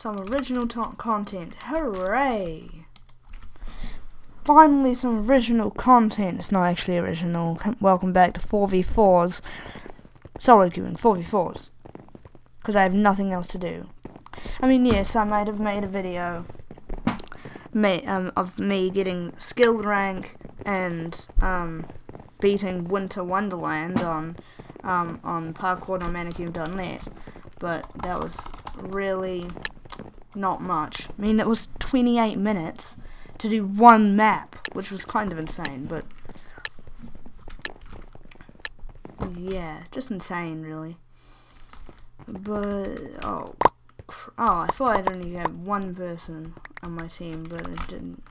some original content. Hooray! Finally, some original content. It's not actually original. Welcome back to 4v4s. Solo queuing, 4v4s. Because I have nothing else to do. I mean, yes, I might have made a video um, of me getting skilled rank and um, beating Winter Wonderland on um, on parkour.manacube.net, but that was really not much. I mean, it was 28 minutes to do one map, which was kind of insane, but yeah, just insane, really. But, oh, oh, I thought I'd only have one person on my team, but it didn't.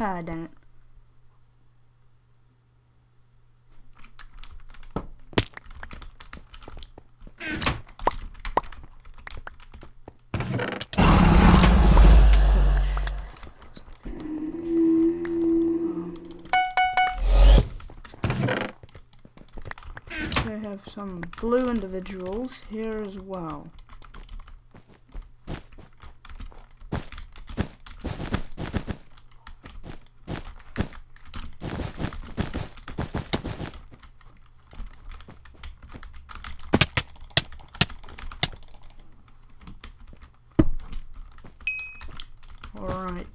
Ah, dang it. Some blue individuals here as well. Alright.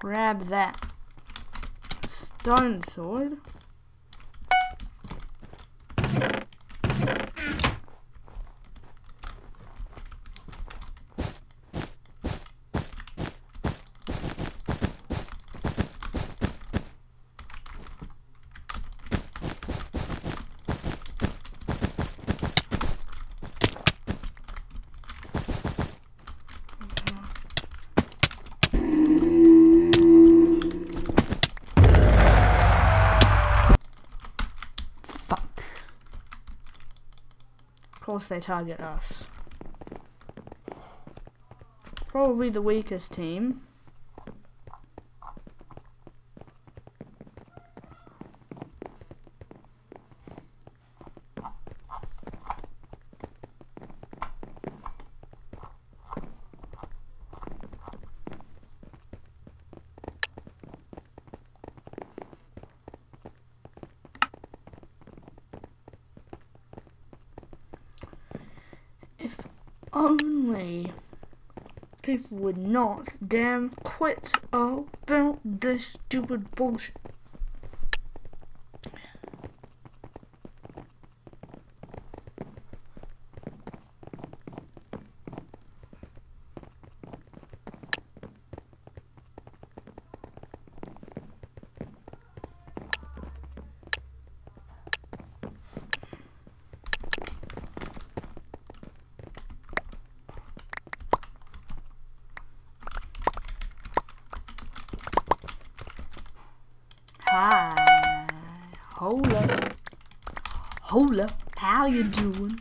Grab that stone sword. Course they target us. Probably the weakest team. only people would not damn quit about this stupid bullshit. Hi. Hola. Hola. How you doing?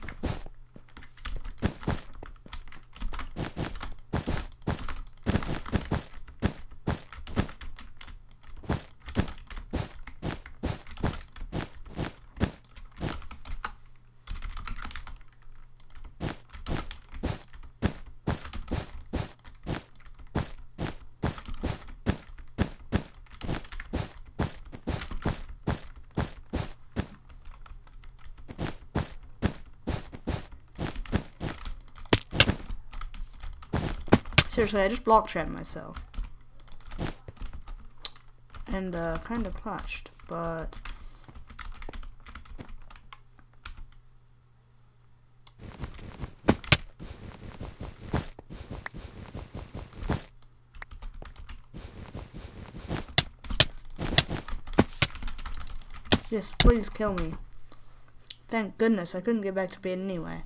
Seriously, I just block trapped myself. And uh, kind of clutched, but Yes, please kill me. Thank goodness I couldn't get back to bed anyway.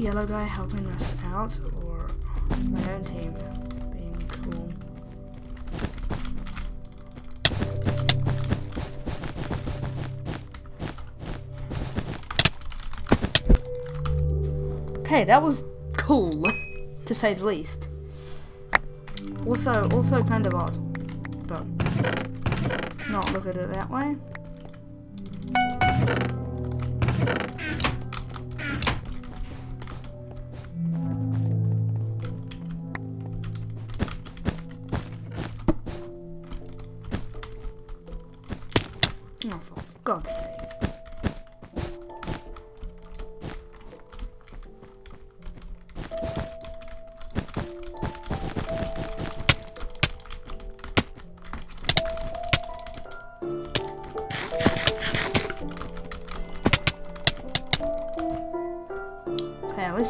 Yellow guy helping us out, or my own team being cool? Okay, that was cool, to say the least. Also, also kind of odd, but not look at it that way.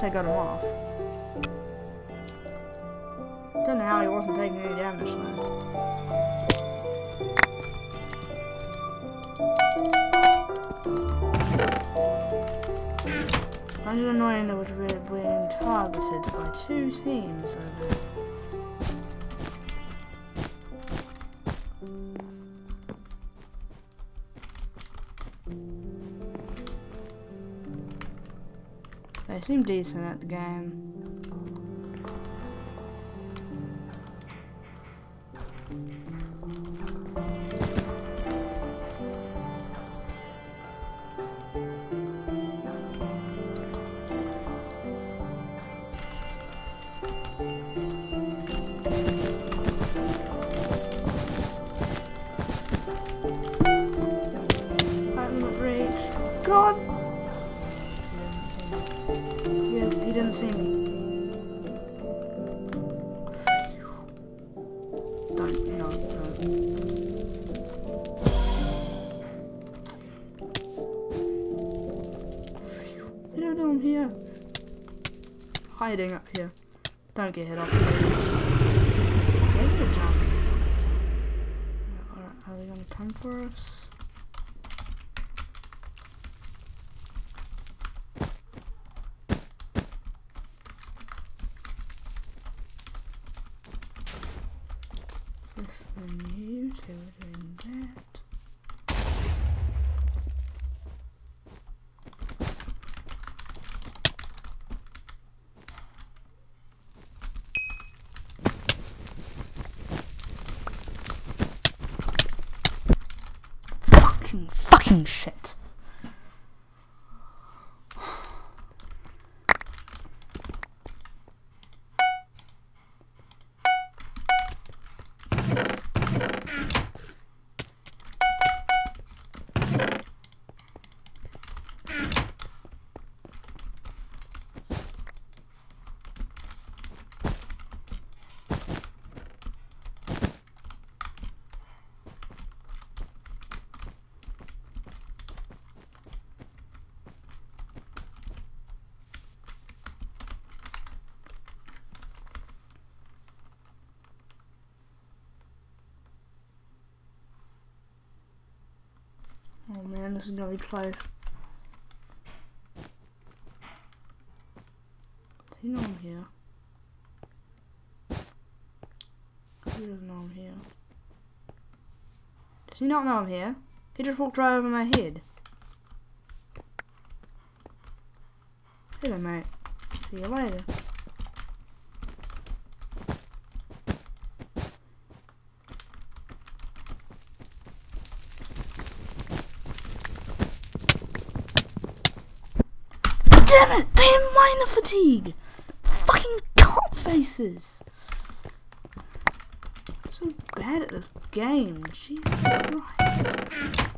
I got him off. Don't know how he wasn't taking any damage though. Kind of annoying that we're being targeted by two teams over Seem decent at the game. Don't, no. You know I'm here? Hiding up here. Don't get hit off, please. Alright, are they gonna come for us? This one you two are doing that. fucking shit. Oh this is gonna be close. Does he know I'm here? He doesn't know I'm here. Does he not know I'm here? He just walked right over my head. Hello mate. See you later. Damn it! Damn miner fatigue! Fucking cop faces! So bad at this game. Jesus Christ.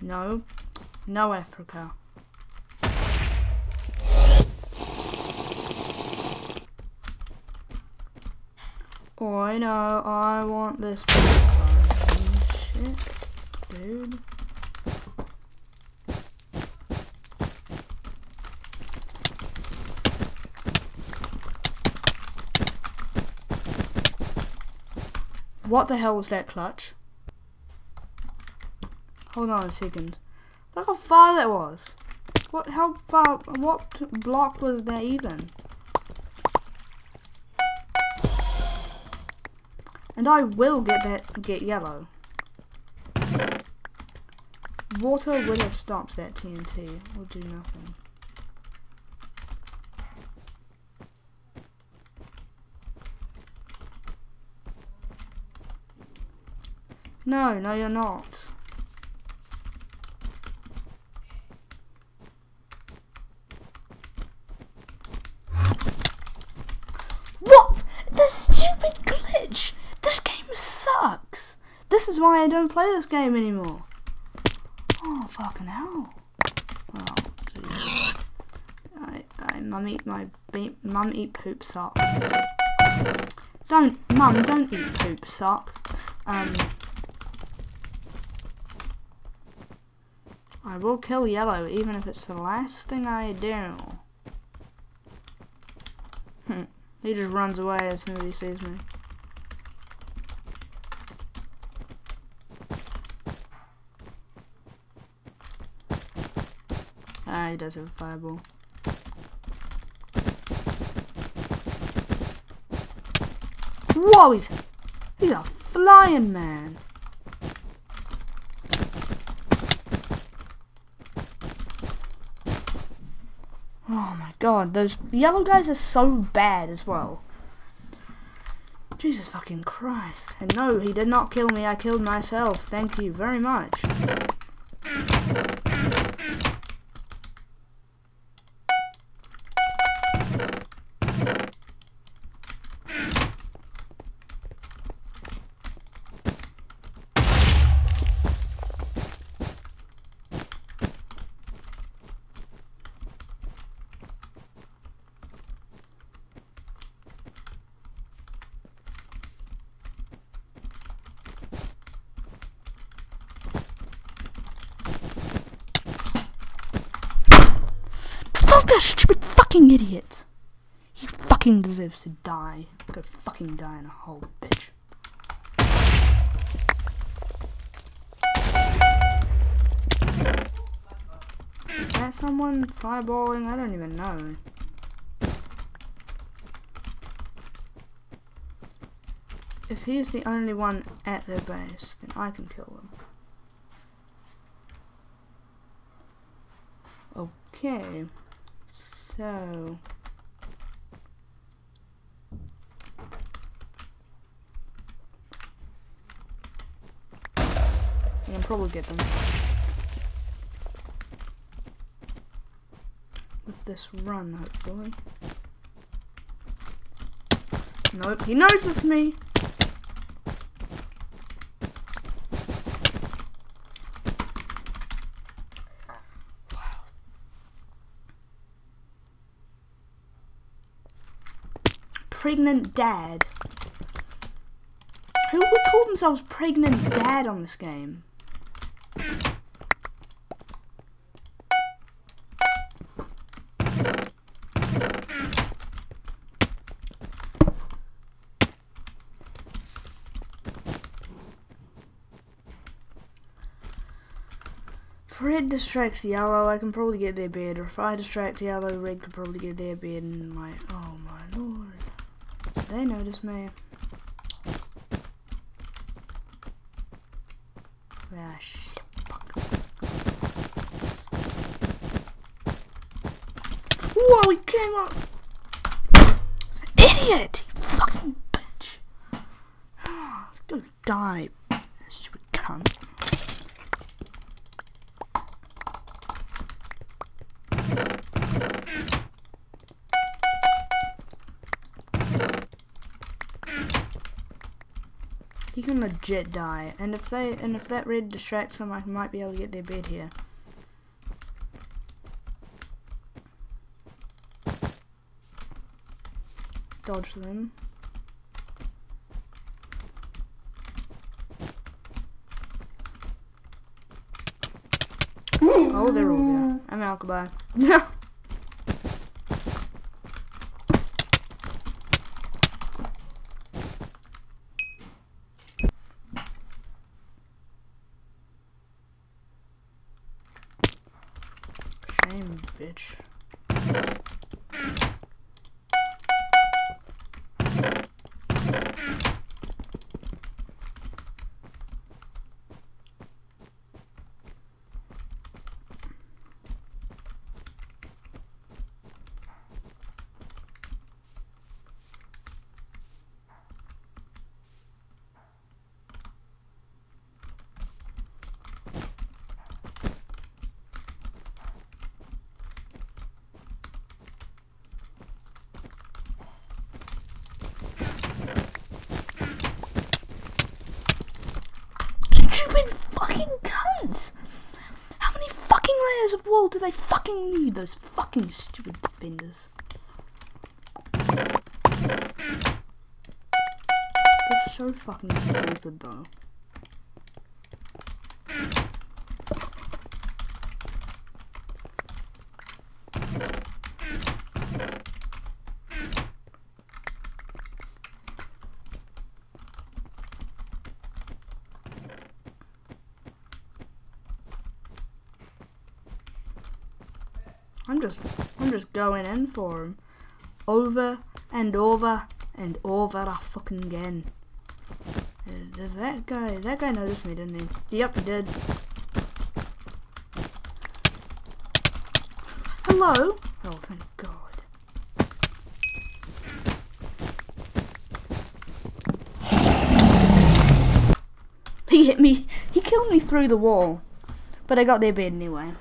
No. No Africa. Oh, I know. I want this shit, dude. What the hell was that clutch? Hold on a second. Look how far that was. What? How far? What block was that even? And I will get that get yellow. Water would have stopped that TNT. We'll do nothing. No, no you're not. What? The stupid glitch! This game sucks! This is why I don't play this game anymore. Oh, fucking hell. Oh. I, I, mum eat my, mum eat poop sock. Don't, mum, don't eat poop sock. Um, I will kill yellow even if it's the last thing I do. Hmm. he just runs away as soon as he sees me. Does have a fireball. Whoa, he's, he's a flying man. Oh my god, those yellow guys are so bad as well. Jesus fucking Christ. And no, he did not kill me, I killed myself. Thank you very much. that stupid fucking idiot! He fucking deserves to die. Go fucking die in a hole, bitch. Is that someone fireballing? I don't even know. If he's the only one at their base, then I can kill them. Okay. So. I can probably get them. With this run, hopefully. Nope, he notices me! Pregnant dad. Who would call themselves pregnant dad on this game? If red distracts yellow, I can probably get their bed. Or if I distract yellow, red could probably get their bed. And my, oh my. They notice me. Ah, shit. Whoa, he came up. Idiot! You fucking bitch. Go die, legit die, and if they and if that red distracts them, I might be able to get their bed here. Dodge them. Oh, they're all there. I'm out. Goodbye. bitch. Stupid fucking cunts! How many fucking layers of wall do they fucking need, those fucking stupid defenders? They're so fucking stupid though. I'm just, I'm just going in for him, over and over and over a fucking again. Uh, Does that guy, that guy noticed me, didn't he? Yep, he did. Hello? Oh, thank God. He hit me, he killed me through the wall. But I got their bed anyway.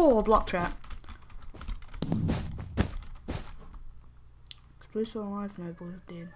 Oh, block trap. Is Blue still? No, Blue's.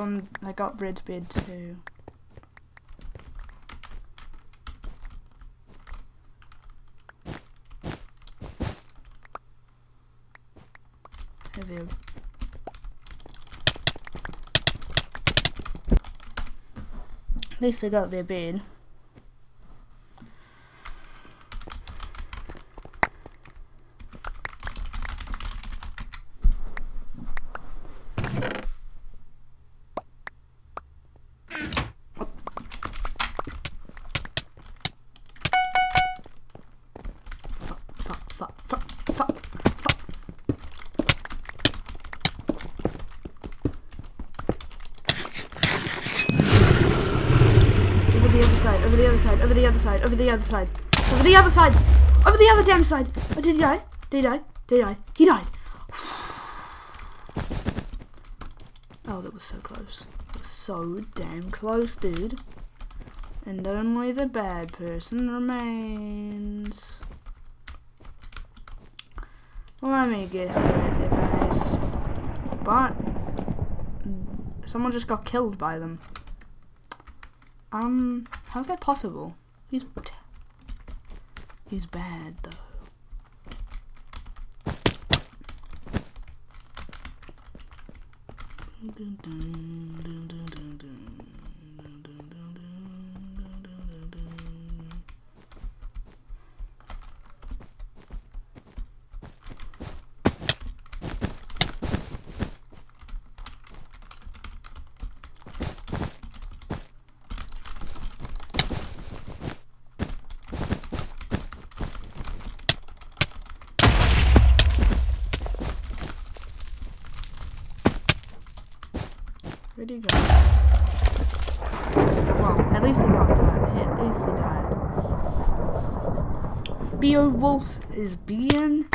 Um, I got red bid too. Heavy. At least I got their bed. Fuck, fuck, fuck, fuck, fuck. Over the other side, over the other side, over the other side, over the other side, over the other damn side. Oh, did he die? Did he die? Did he die? He died. Oh, that was so close. Was so damn close, dude. And only the bad person remains. Let me guess the base. But someone just got killed by them. Um, how's that possible? He's he's bad though. Where'd he go? Well, at least he got time. At least he died. Beowulf is being.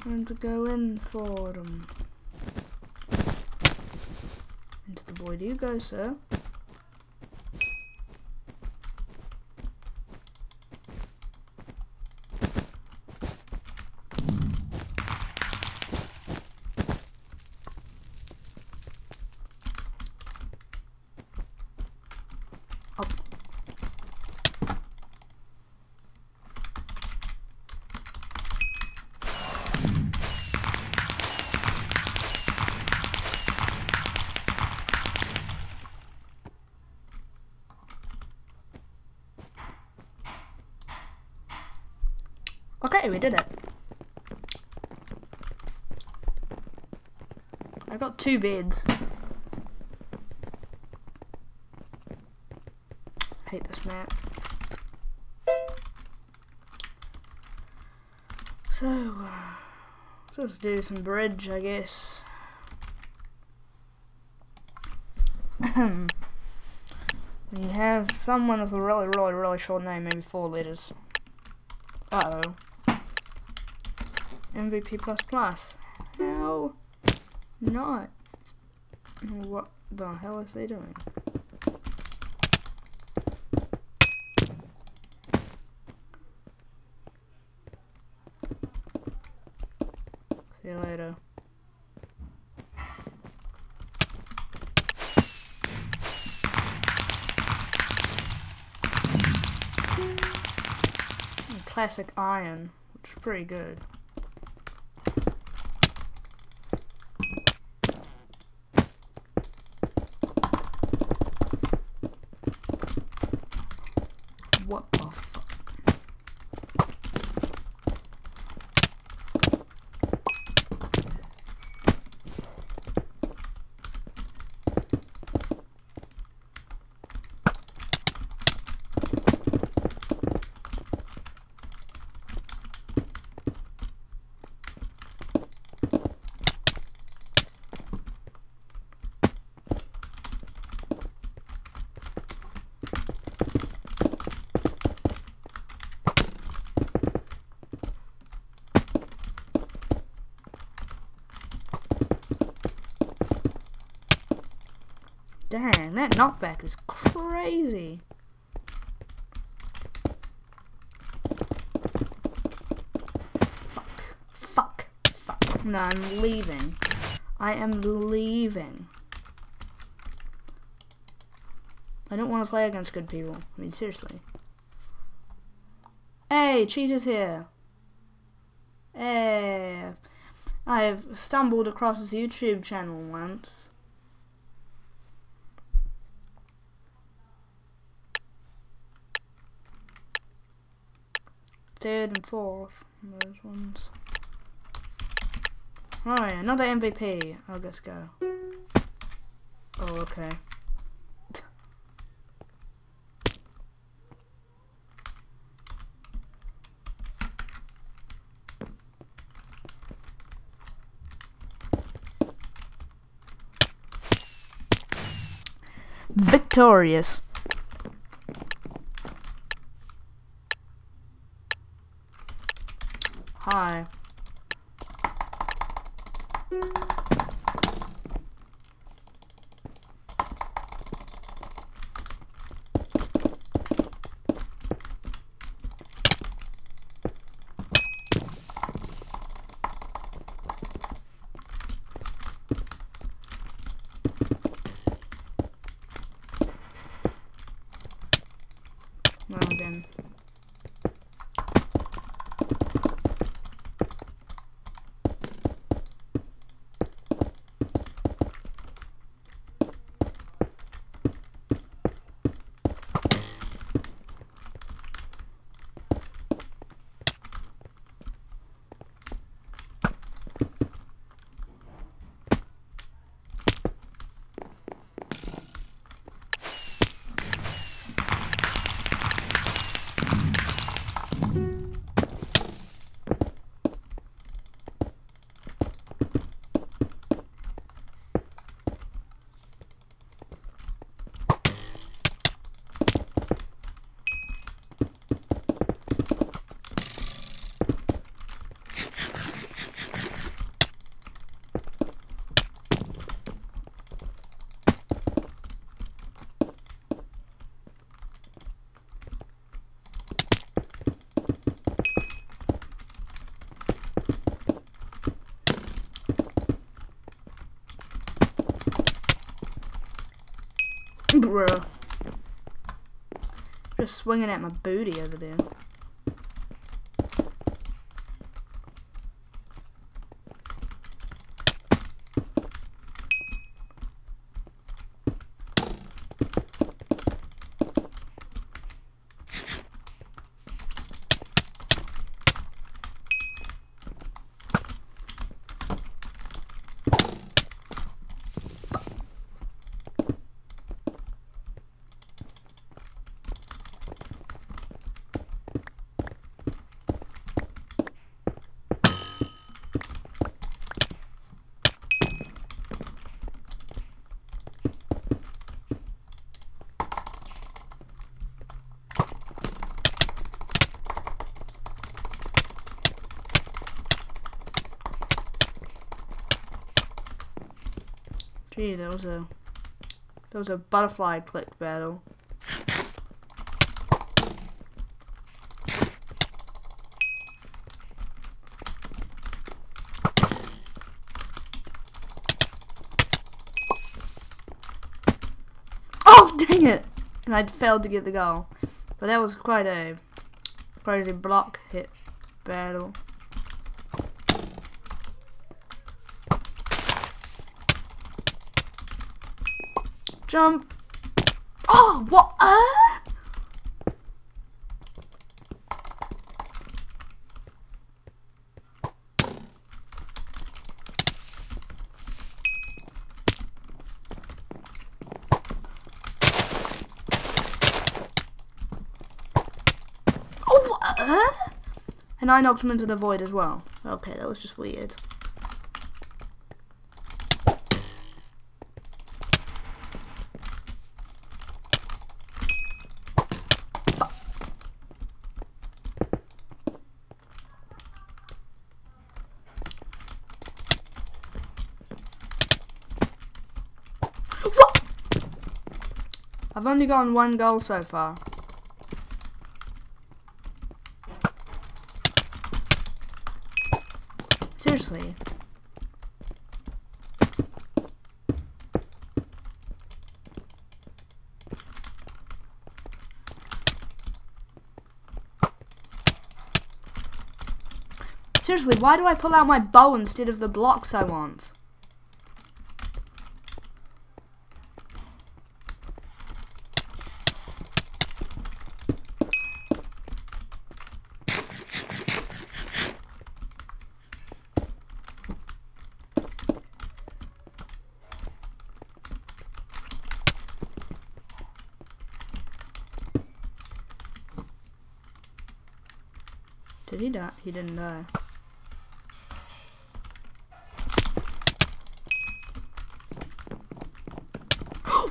Time to go in for them. Into the void you go, sir. Up. Okay, we did it. I got two beds. Hate this map. So, uh, let's do some bridge, I guess. we have someone with a really, really, really short name, maybe four letters. Uh oh. MVP plus plus. How not? What the hell is they doing? See you later. Classic iron, which is pretty good. Dang, that knockback is crazy. Fuck. Fuck. Fuck. No, I'm leaving. I am leaving. I don't want to play against good people. I mean, seriously. Hey, Cheetah's here. Hey. I've stumbled across his YouTube channel once. third and fourth. Those ones. Oh yeah, another MVP. Oh, let's go. Oh, okay. Victorious. Bruh. Just swinging at my booty over there. Gee, that was a that was a butterfly click battle. Oh dang it! And I failed to get the goal. But that was quite a crazy block hit battle. Jump. Oh, what? Uh? Oh, uh? And I knocked him into the void as well. Okay, that was just weird. I've only gotten one goal so far. Seriously. Seriously, why do I pull out my bow instead of the blocks I want? He? Didn't die.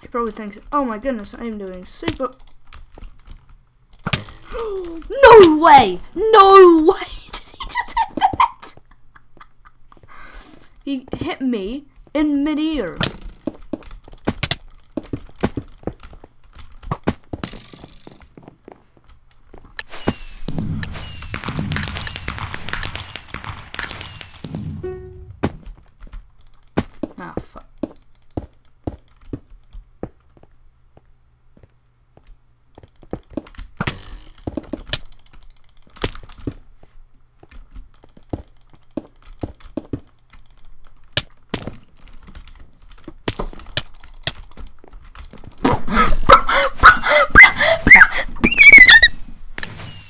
he probably thinks, oh my goodness, I am doing super... no way! No way! He hit that? he hit me in mid-ear. Ah, fuck.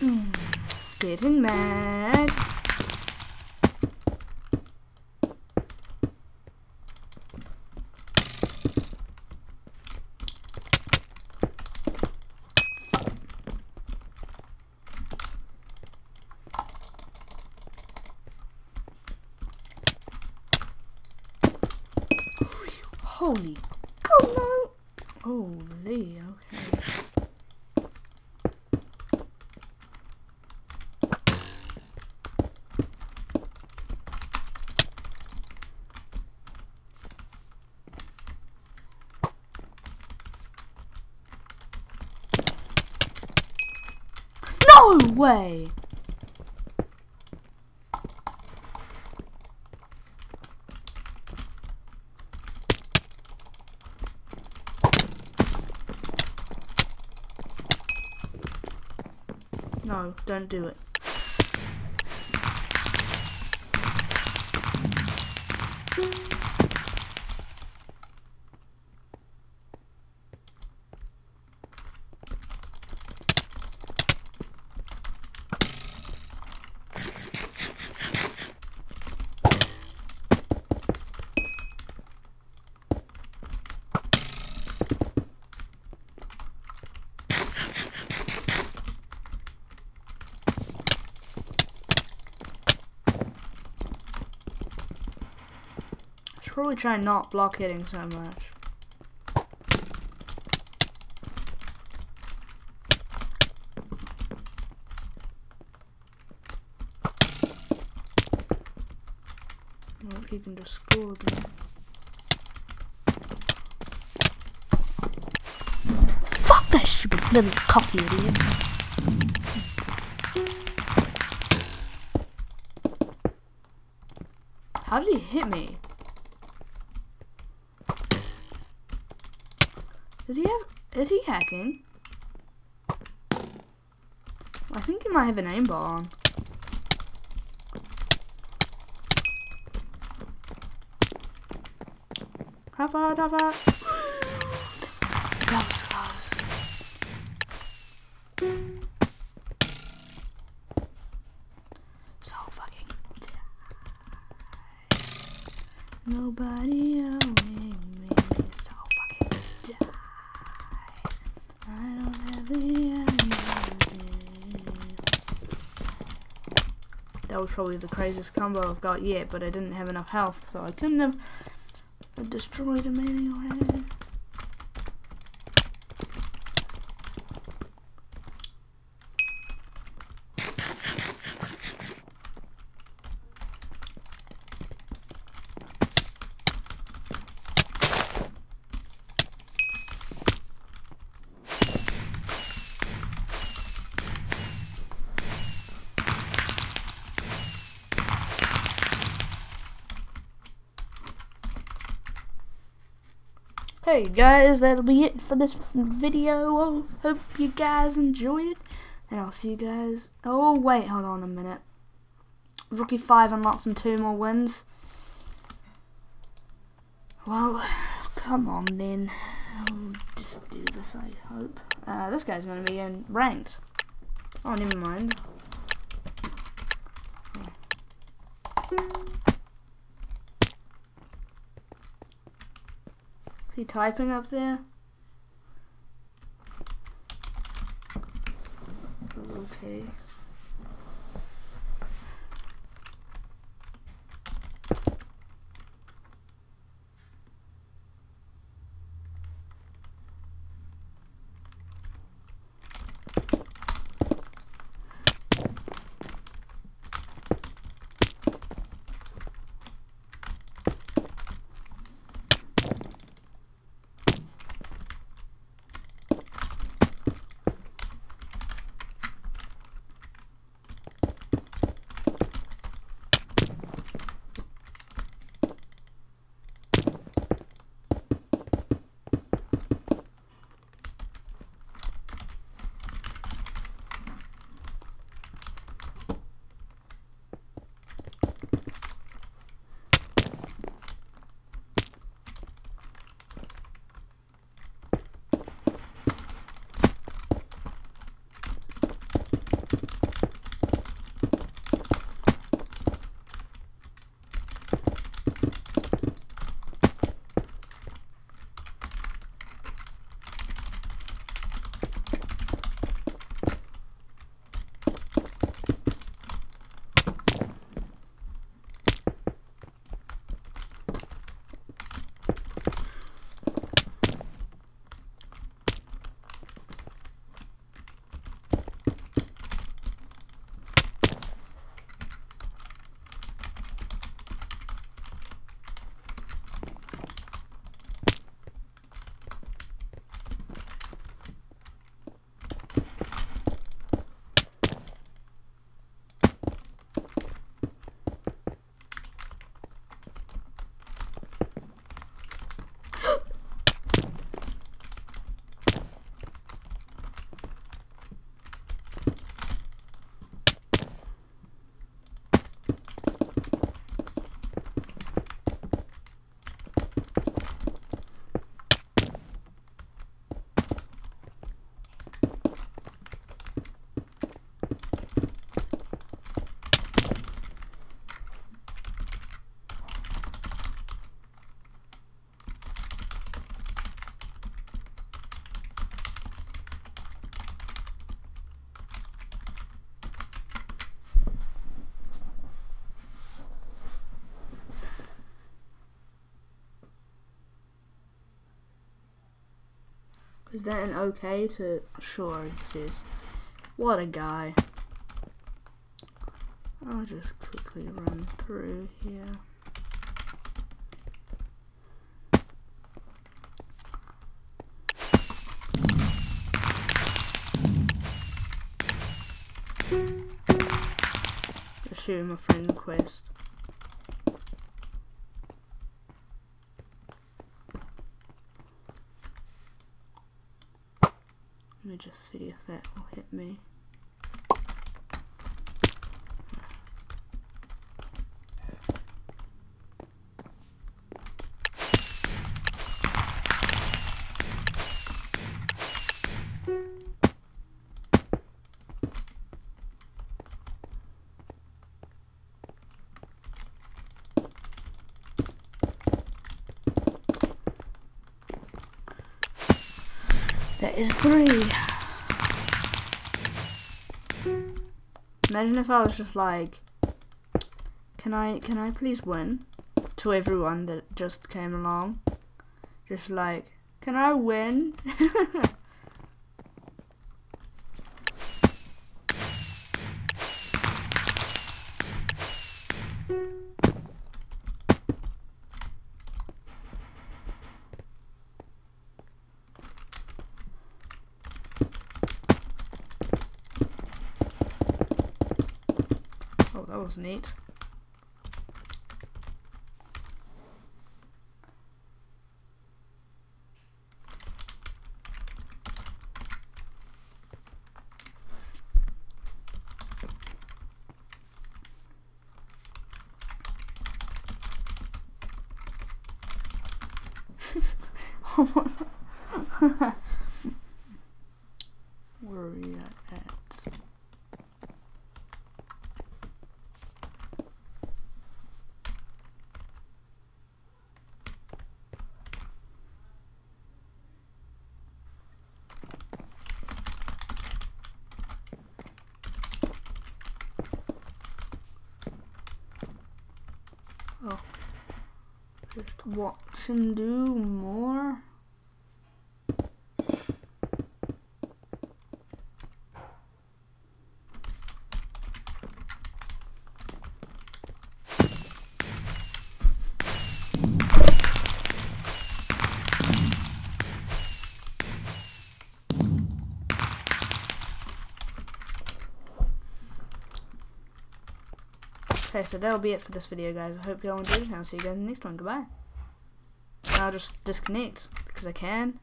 Mm, Getting mad. Holy. Holy, okay. No way! Don't do it. Probably try not block hitting so much. Or he can just score again. Fuck that stupid little cocky idiot. How did he hit me? Does he have? Is he hacking? I think he might have an aimbot on. How far? How far? Probably the craziest combo I've got yet, but I didn't have enough health, so I couldn't have destroyed him anyway. Hey guys, that'll be it for this video. Hope you guys enjoyed it. And I'll see you guys. Oh, wait, hold on a minute. Rookie 5 unlocks and 2 more wins. Well, come on then. I'll just do this, I hope. Uh, this guy's going to be in ranked. Oh, never mind. Typing up there? Is that an okay to... Sure, it says. What a guy. I'll just quickly run through here. Shoot my friend quest. Just see if that will hit me. That is three. Imagine if I was just like Can I can I please win? To everyone that just came along. Just like, can I win? was neat. Where are we at? Oh, just watch him do more. Okay, so that'll be it for this video, guys. I hope you all enjoyed, and I'll see you guys in the next one. Goodbye. I'll just disconnect, because I can.